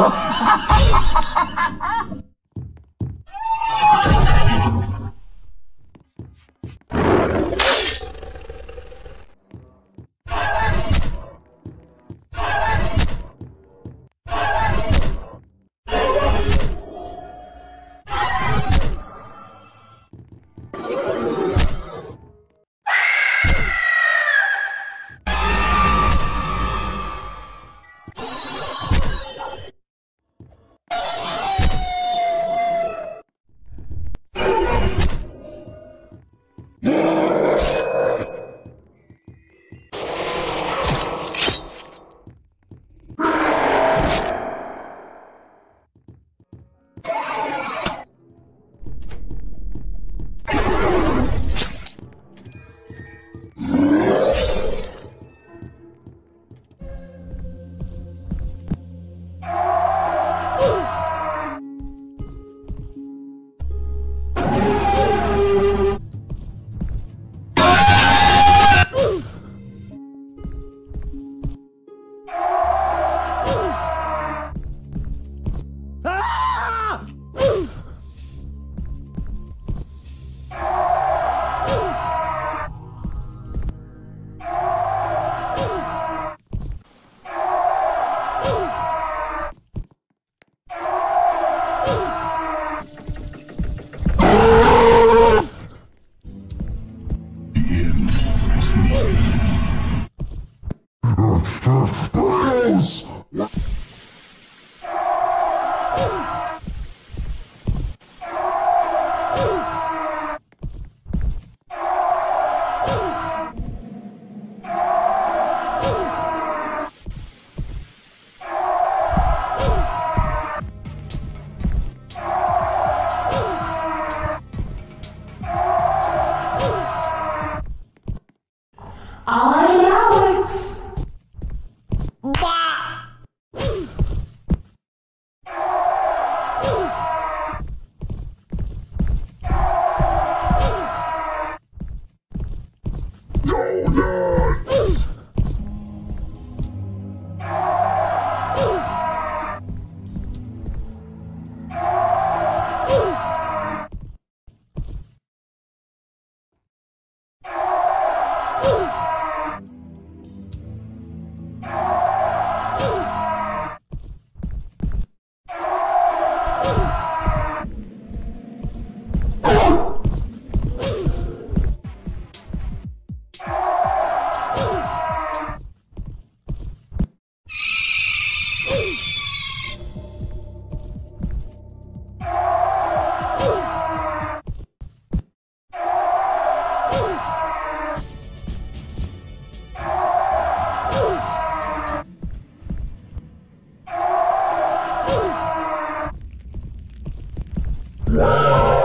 Ha ha ha ha ha ha! I'm Alex. Ooh. Wow.